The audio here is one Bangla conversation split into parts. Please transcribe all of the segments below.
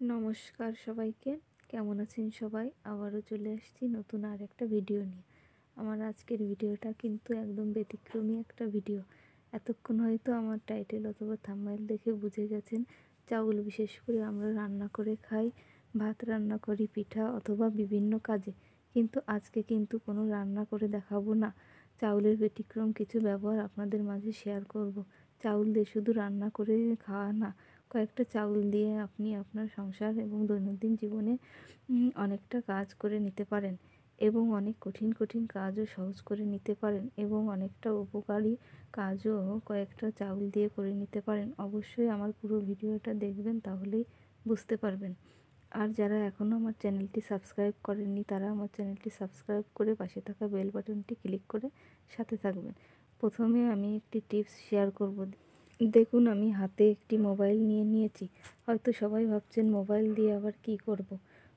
নমস্কার সবাইকে। কেমন আছেন সবাই? আবারও চলে আসছি নতুন আর একটা ভিডিও নিয়ে। আমার আজকের ভিডিওটা কিন্তু একদম ব্যতিক্রমী একটা ভিডিও। এতক্ষণ হয়তো আমার টাইটেল অথবা থাম্বাইল দেখে বুঝে গেছেন। চাউল বিশেষ করে আমরা রান্না করে খাই, ভাত রান্না করি, পিঠা অথবা বিভিন্ন কাজে। কিন্তু আজকে কিন্তু কোনো রান্না করে দেখাবো না। চাউলের ব্যতিক্রম কিছু ব্যবহার আপনাদের মাঝে শেয়ার করব। চাউল দিয়ে শুধু রান্না করে খাওয়া না কয়েকটা চাউল দিয়ে আপনি আপনার সংসার এবং দৈনন্দিন জীবনে অনেকটা কাজ করে নিতে পারেন এবং অনেক কঠিন কঠিন কাজও সহজ করে নিতে পারেন এবং অনেকটা উপকারী কাজও কয়েকটা চাউল দিয়ে করে নিতে পারেন। অবশ্যই আমার পুরো ভিডিওটা দেখবেন তাহলেই বুঝতে পারবেন। আর যারা এখনও আমার চ্যানেলটি সাবস্ক্রাইব করেননি, তারা আমার চ্যানেলটি সাবস্ক্রাইব করে পাশে থাকা বেল বাটনটি ক্লিক করে সাথে থাকবেন। প্রথমে আমি একটি টিপস শেয়ার করব। দেখুন, আমি হাতে একটি মোবাইল নিয়ে নিয়েছি। হয়তো সবাই ভাবছেন, মোবাইল দিয়ে আবার কি করব।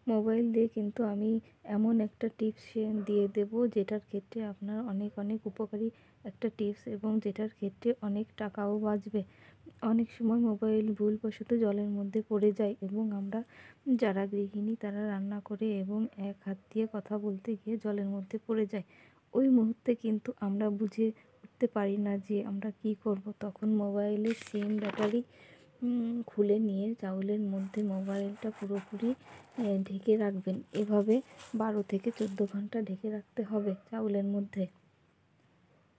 মোবাইল দিয়ে কিন্তু আমি এমন একটা টিপস দিয়ে দেব, যেটার ক্ষেত্রে আপনার অনেক অনেক উপকারী একটা টিপস এবং যেটার ক্ষেত্রে অনেক টাকাও বাঁচবে। অনেক সময় মোবাইল ভুলবশত জলের মধ্যে পড়ে যায় এবং আমরা যারা গৃহিণী, তারা রান্না করে এবং এক হাত দিয়ে কথা বলতে গিয়ে জলের মধ্যে পড়ে যায়। ওই মুহূর্তে কিন্তু আমরা বুঝে উঠতে পারি না যে আমরা কি করব। তখন মোবাইলের সিম ব্যাটারি খুলে নিয়ে চাউলের মধ্যে মোবাইলটা পুরোপুরি ঢেকে রাখবেন। এভাবে বারো থেকে চোদ্দ ঘণ্টা ঢেকে রাখতে হবে চাউলের মধ্যে।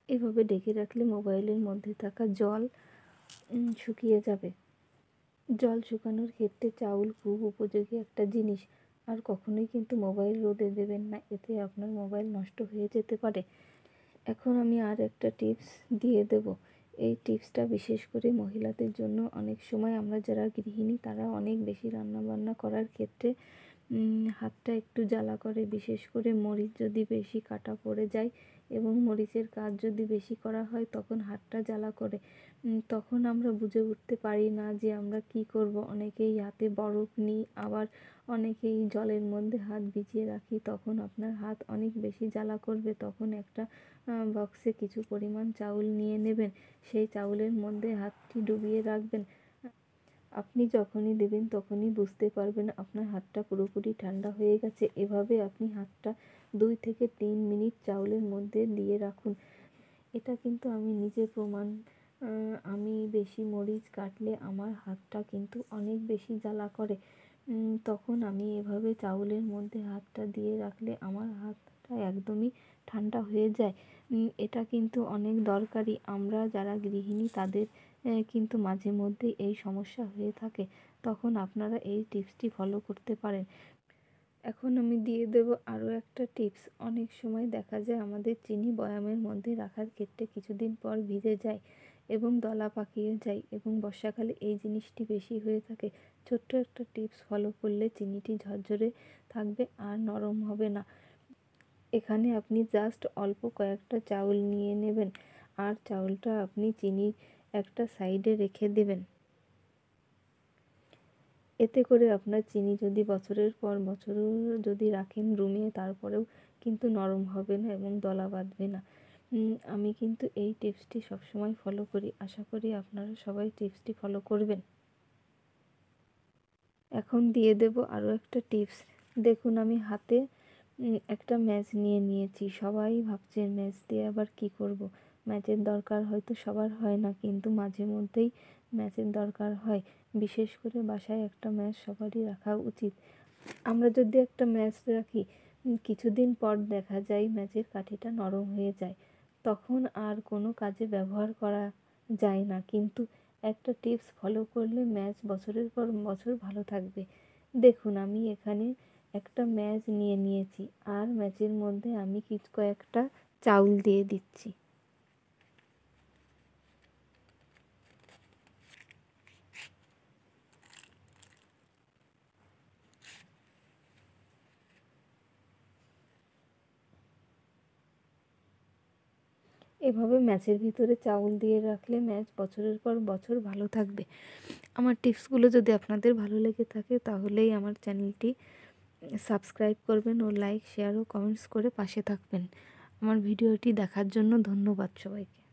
এভাবে ঢেকে রাখলে মোবাইলের মধ্যে থাকা জল শুকিয়ে যাবে। জল শুকানোর ক্ষেত্রে চাউল খুব উপযোগী একটা জিনিস। আর কখনোই কিন্তু মোবাইল রোদে দেবেন না। এতে আপনার মোবাইল নষ্ট হয়ে যেতে পারে। এখন আমি আর একটা টিপস দিয়ে দেব। এই টিপসটা বিশেষ করে মহিলাদের জন্য অনেক সময় আমরা যারা গৃহিণী তারা অনেক বেশি রান্নাবান্না করার ক্ষেত্রে হাতটা একটু জ্বালা করে, বিশেষ করে মরিচ যদি বেশি কাটা পড়ে যায় এবং মরিচের কাজ যদি বেশি করা হয় তখন হাতটা জ্বালা করে। তখন আমরা বুঝে উঠতে পারি না যে আমরা কি করব। অনেকেই হাতে বরফ নিই, আবার অনেকেই জলের মধ্যে হাত ভিজিয়ে রাখি। তখন আপনার হাত অনেক বেশি জ্বালা করবে। তখন একটা বক্সে কিছু পরিমাণ চাউল নিয়ে নেবেন। সেই চাউলের মধ্যে হাতটি ডুবিয়ে রাখবেন। আপনি যখনই দেবেন তখনই বুঝতে পারবেন আপনার হাতটা পুরোপুরি ঠান্ডা হয়ে গেছে। এভাবে আপনি হাতটা দুই থেকে তিন মিনিট চাউলের মধ্যে দিয়ে রাখুন। এটা কিন্তু আমি নিজে প্রমাণ আমি বেশি মরিচ কাটলে আমার হাতটা কিন্তু অনেক বেশি জ্বালা করে। তখন আমি এভাবে চাউলের মধ্যে হাতটা দিয়ে রাখলে আমার হাতটা একদমই ঠান্ডা হয়ে যায়। এটা কিন্তু অনেক দরকারি। আমরা যারা গৃহিণী, তাদের কিন্তু মাঝে মধ্যে এই সমস্যা হয়ে থাকে। তখন আপনারা এই টিপসটি ফলো করতে পারেন। এখন আমি দিয়ে দেব আরও একটা টিপস। অনেক সময় দেখা যায় আমাদের চিনি বয়ামের মধ্যে রাখার ক্ষেত্রে কিছুদিন পর ভিজে যায়। এবং দলা পাকিয়ে যায় এবং বর্ষাকালে এই জিনিসটি বেশি হয়ে থাকে। ছোট্ট একটা টিপস ফলো করলে চিনিটি ঝরঝরে থাকবে আর নরম হবে না। এখানে আপনি জাস্ট অল্প কয়েকটা চাউল নিয়ে নেবেন আর চাউলটা আপনি চিনি একটা সাইডে রেখে দেবেন। এতে করে আপনার চিনি যদি বছরের পর বছর যদি রাখেন রুমে, তারপরেও কিন্তু নরম হবে না এবং দলা বাঁধবে না। আমি কিন্তু এই টিপসটি সবসময় ফলো করি। আশা করি আপনারা সবাই টিপসটি ফলো করবেন। এখন দিয়ে দেব আরও একটা টিপস। দেখুন, আমি হাতে একটা ম্যাচ নিয়ে নিয়েছি। সবাই ভাবছেন ম্যাচ দিয়ে আবার কি করব। ম্যাচের দরকার হয়তো সবার হয় না, কিন্তু মাঝে মধ্যেই ম্যাচের দরকার হয়। বিশেষ করে বাসায় একটা ম্যাচ সবারই রাখা উচিত। আমরা যদি একটা ম্যাচ রাখি কিছুদিন পর দেখা যায় ম্যাচের কাঠিটা নরম হয়ে যায়। তখন আর কোনো কাজে ব্যবহার করা যায় না। কিন্তু একটা টিপস ফলো করলে ম্যাচ বছরের পর বছর ভালো থাকবে। দেখুন, আমি এখানে একটা ম্যাচ নিয়ে নিয়েছি। আর ম্যাচের মধ্যে আমি কিছু কয়েকটা চাউল দিয়ে দিচ্ছি। এভাবে ম্যাচের ভিতরে চাউল দিয়ে রাখলে ম্যাচ বছরের পর বছর ভালো থাকবে। আমার টিপসগুলো যদি আপনাদের ভালো লেগে থাকে তাহলেই আমার চ্যানেলটি সাবস্ক্রাইব করবেন ও লাইক, শেয়ার ও কমেন্টস করে পাশে থাকবেন। আমার ভিডিওটি দেখার জন্য ধন্যবাদ সবাইকে।